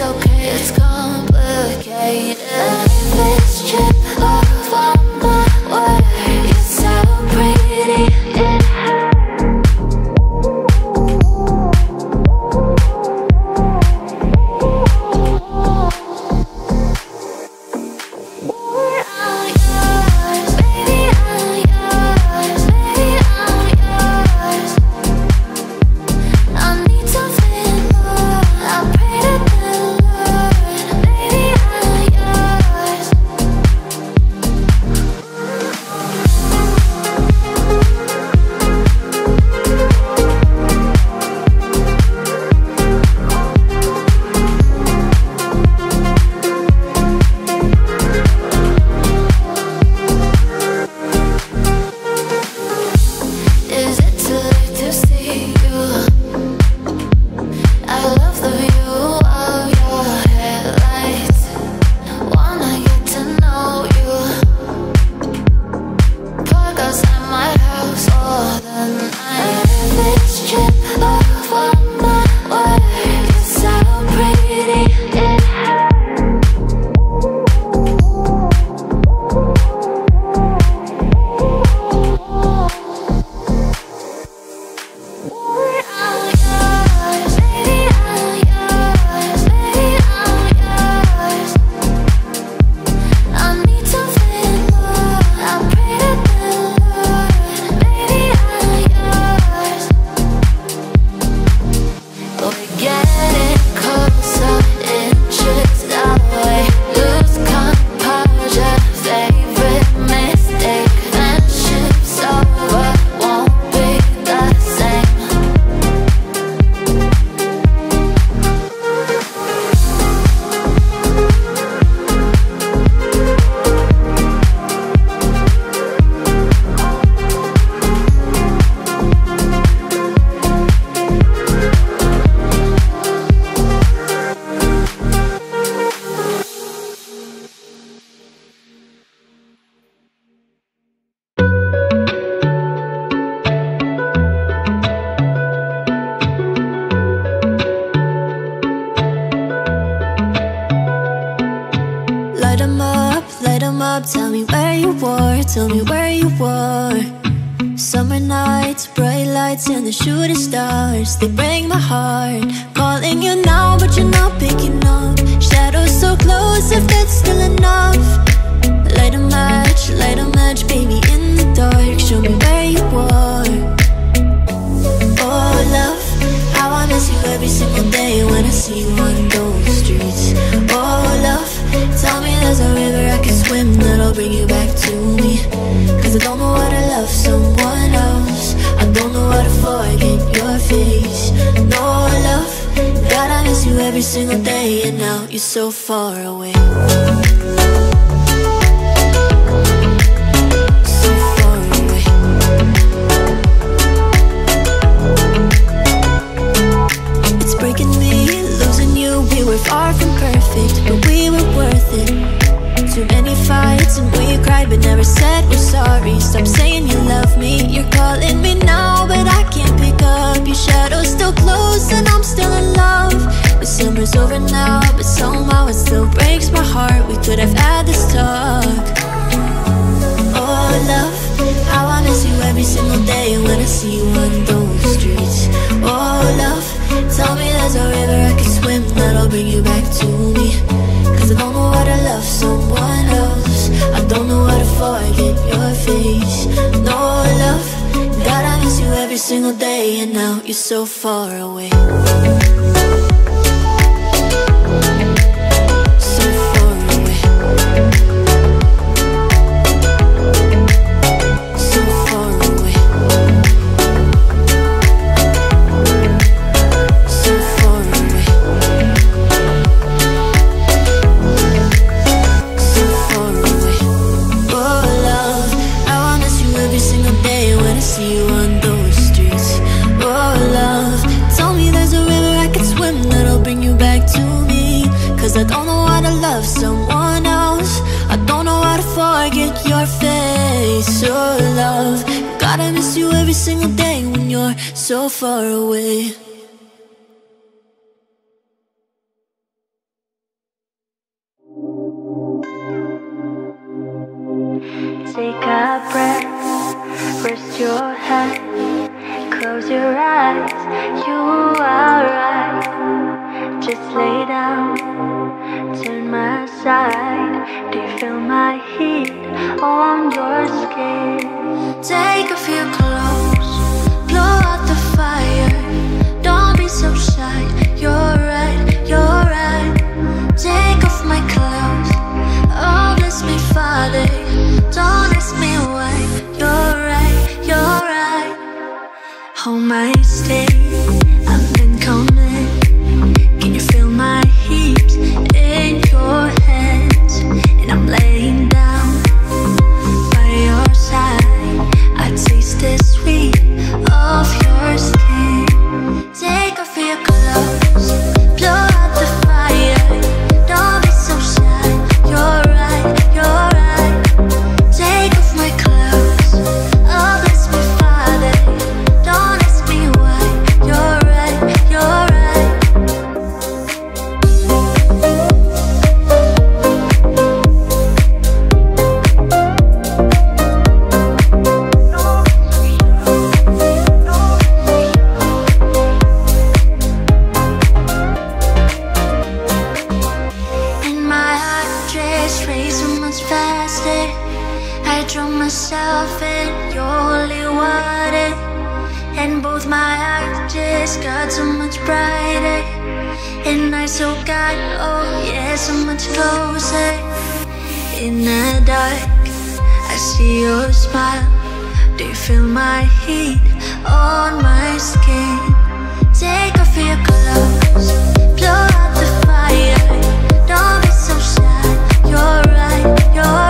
okay, it's complicated. Life is just should have had this talk. Oh, love, I wanna see you every single day. When I see you on those streets. Oh, love, tell me there's a river I can swim That'll bring you back to me. Cause I don't know how to love someone else. I don't know how to forget your face. No, love, God, I miss you every single day And now you're so far away. so far away. in the dark. I see your smile. Do you feel my heat on my skin? Take off your clothes. Blow out the fire. Don't be so shy You're right, you're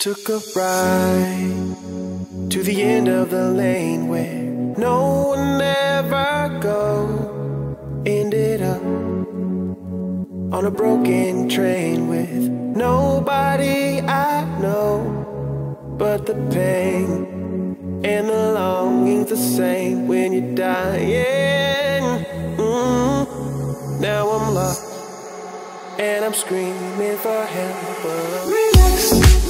Took a ride to the end of the lane where no one ever go. Ended up on a broken train with nobody I know. But the pain and the longing's the same when you're dying. Mm. Now I'm lost and I'm screaming for help. Relax,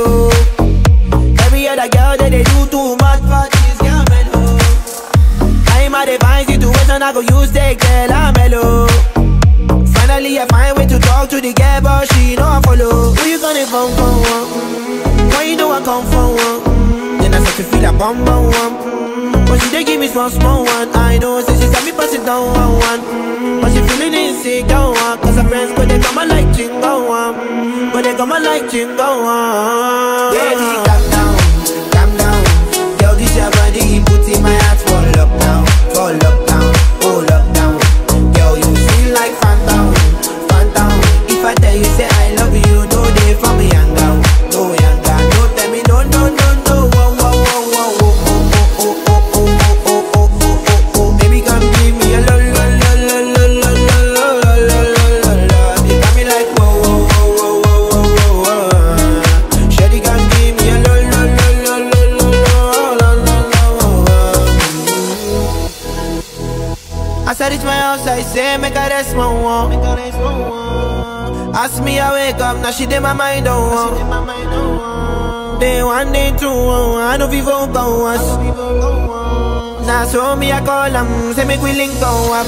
mellow. Every other girl that they do too much, but this girl mellow. I'm a fine situation, I go use that girl, I'm mellow. Finally, I find way to talk to the girl, but she no follow. Who you gonna phone for? One? Why you know I come for one? Then I start to feel a bum bum one. But she they give me small small one. I know since she got me passing down one one me this sick, don't want Cause the friends, but they come a like chingo, um But they come a like chingo, um Baby, calm down, calm down. Yo, this your body, he put in my heart, fall up now, fall up one one. Ask me, I wake up, now she did my mind oh, oh. oh, on one. Day one, day two. I know people go once. Now so me, I call them, say make we link go up.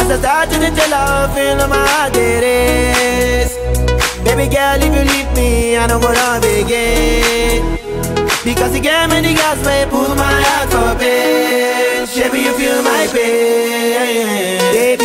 As I start to tell her, feel my heart it is. Baby girl, if you leave me, I don't go to again. Because you get many girls may pull my heart up, eh Baby, you feel my pain.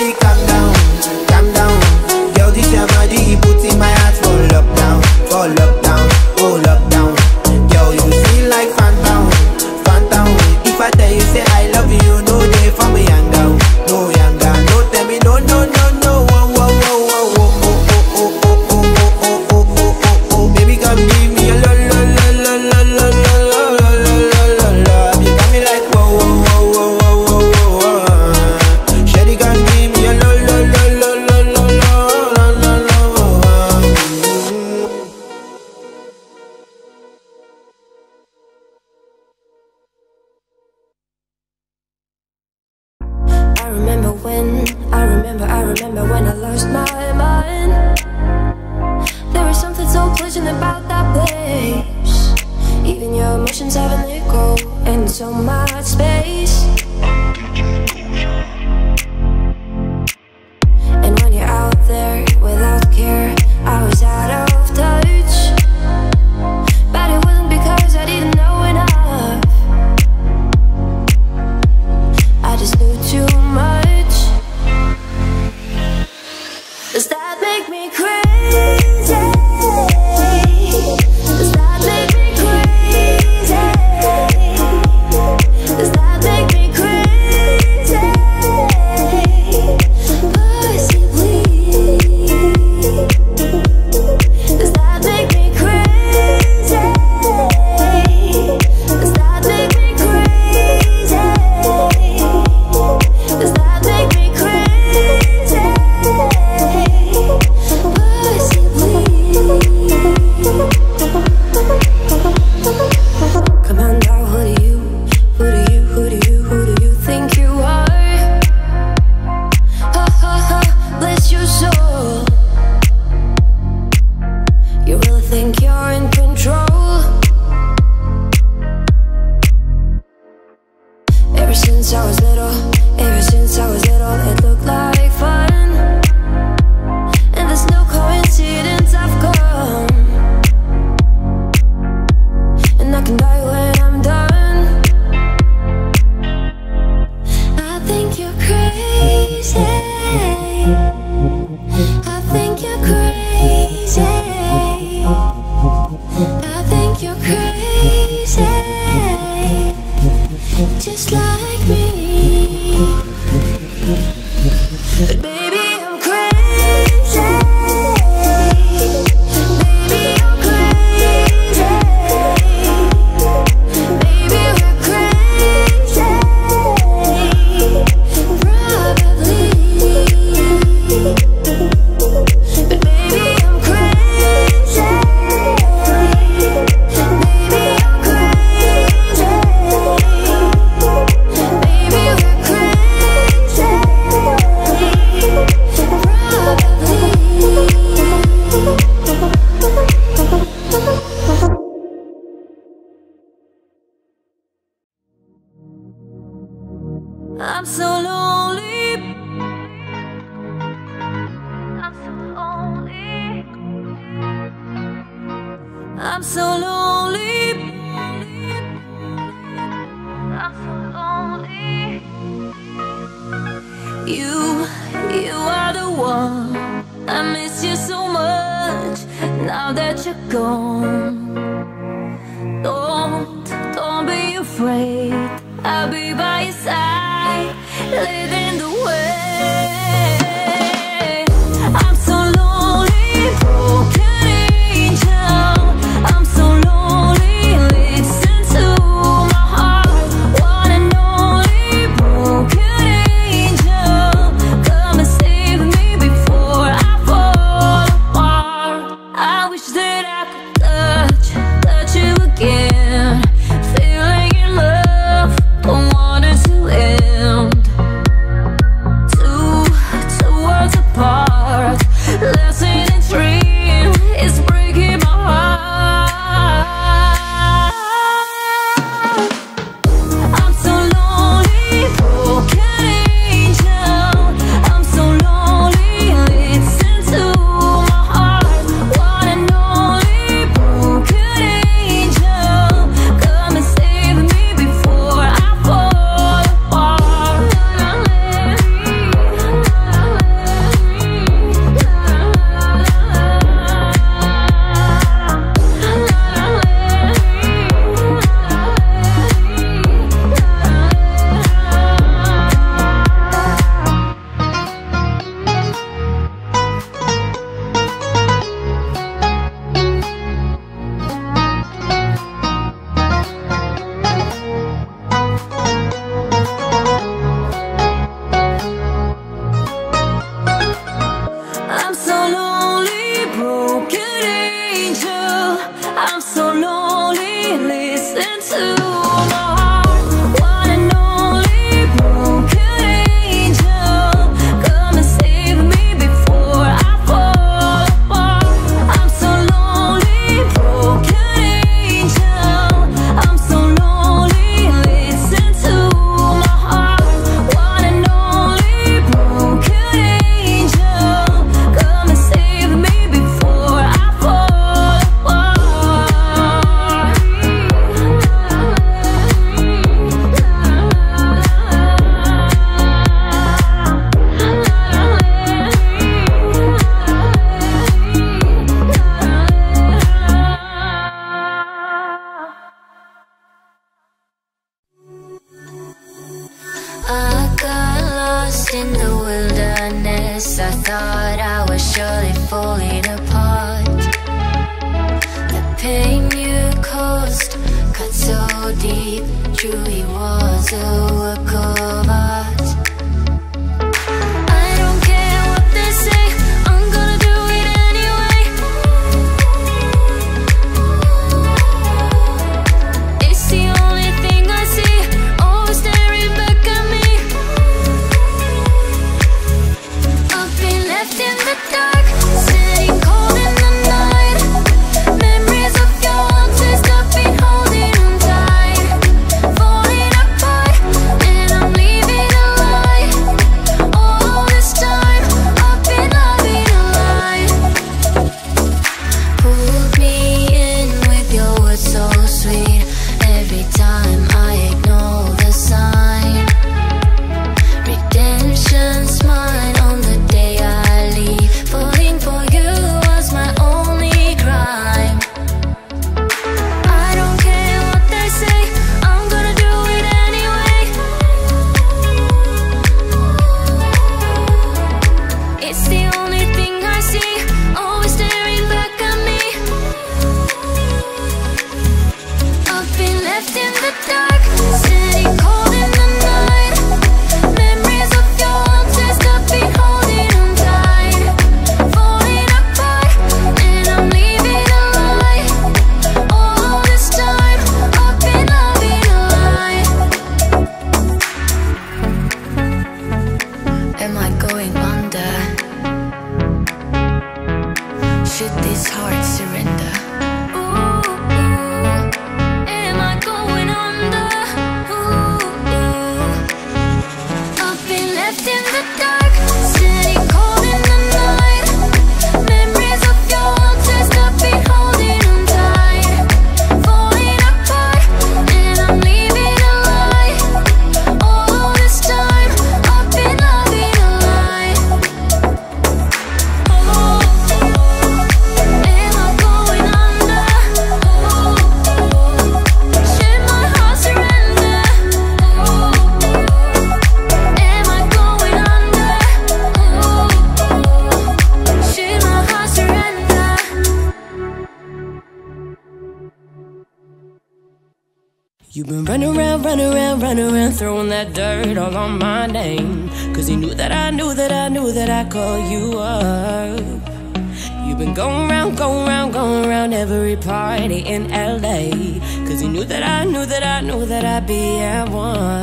I knew that I knew that I'd be at one.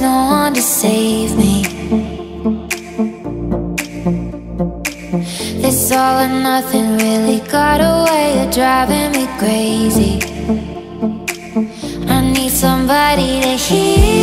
No one to save me. This all or nothing really got away way of driving me crazy. I need somebody to hear.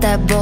That bold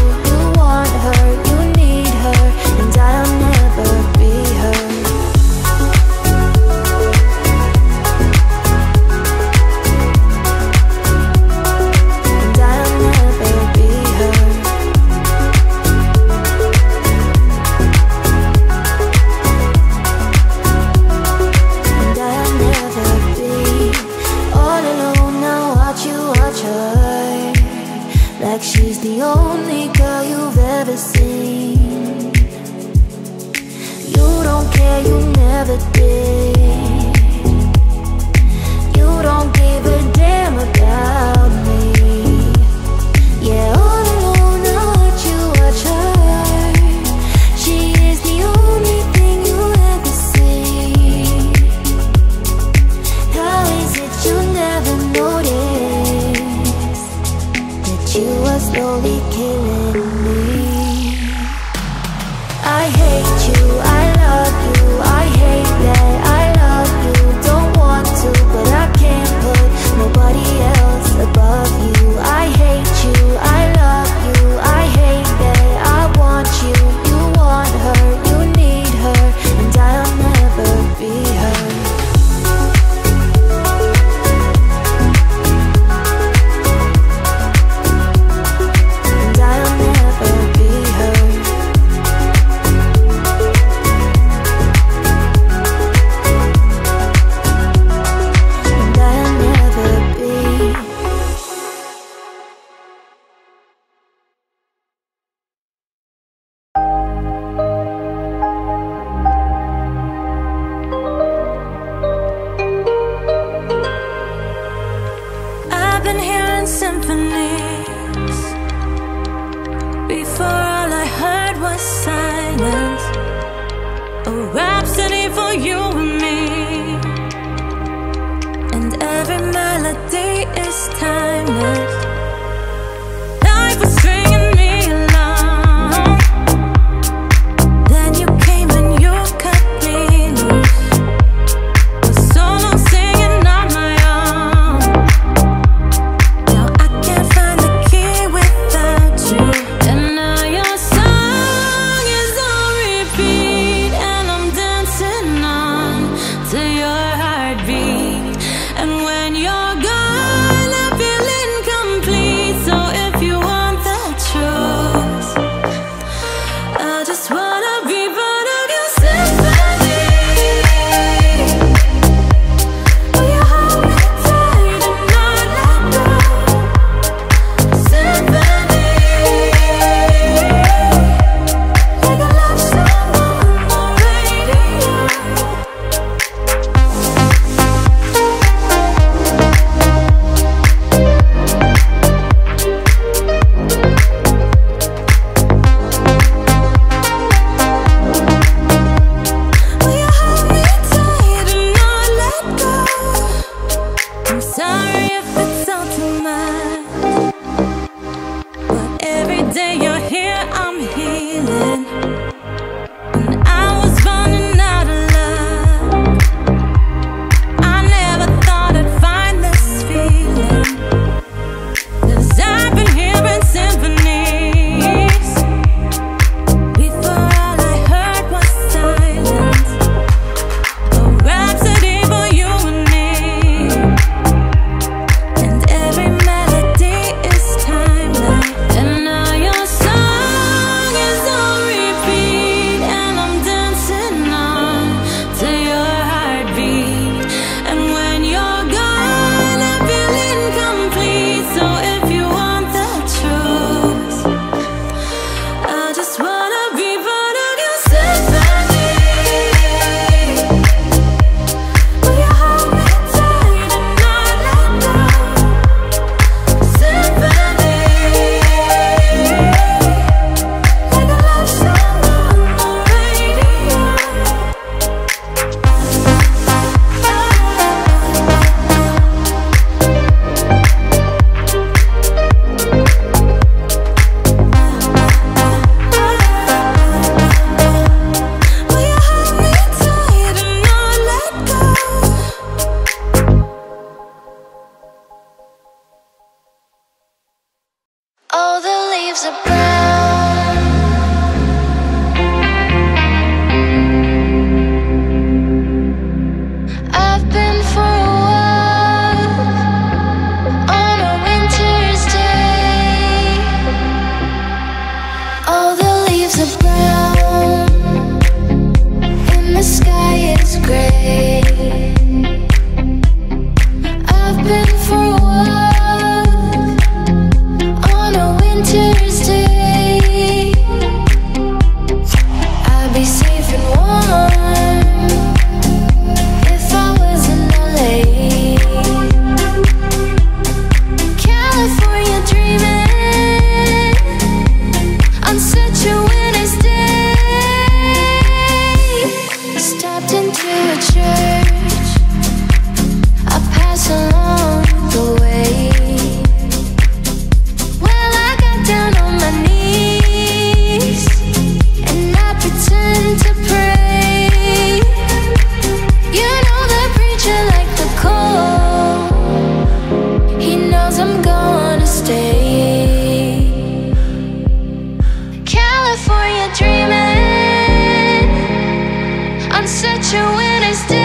on such a winter's day.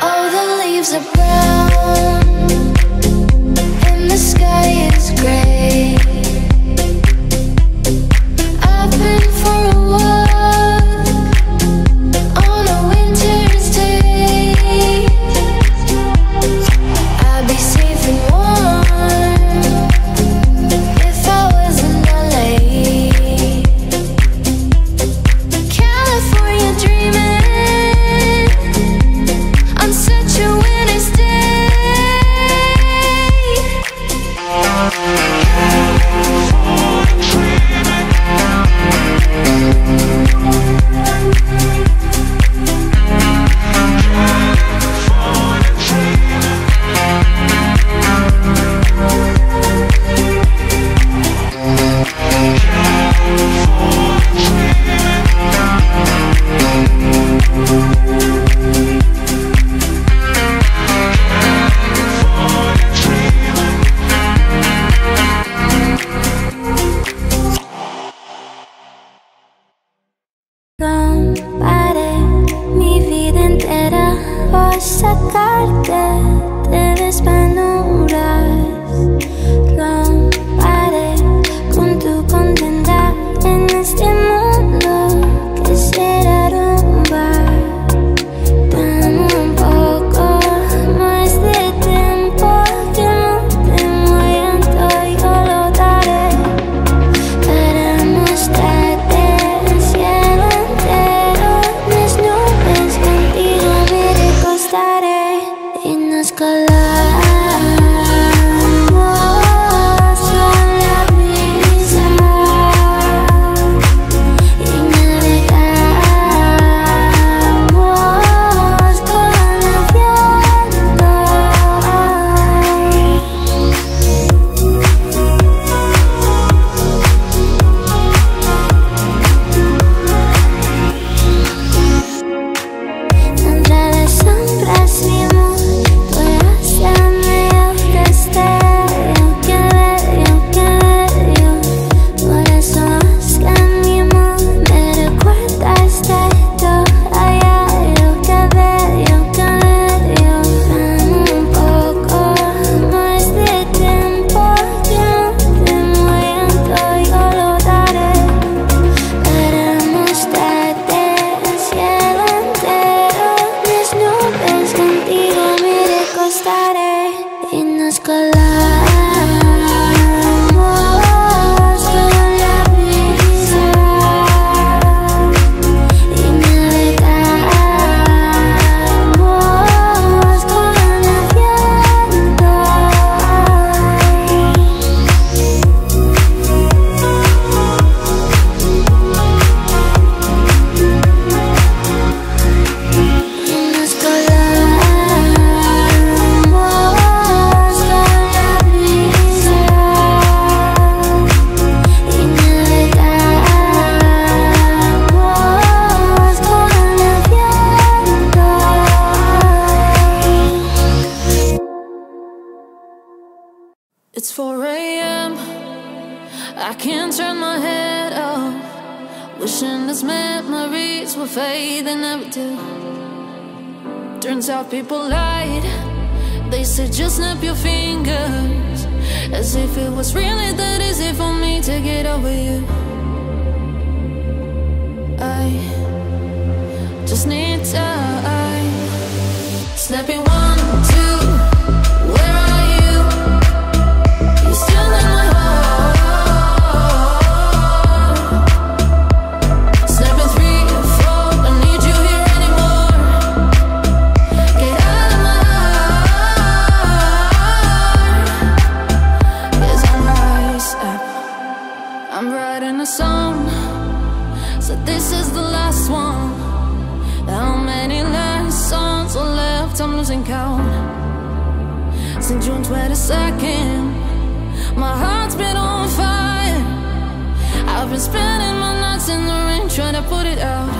Oh, the leaves are brown. will fade and never do. Turns out people lied. They said just snap your fingers. As if it was really that easy for me to get over you. I just need time. Snapping one. 22nd My heart's been on fire. I've been spending my nights in the rain Trying to put it out.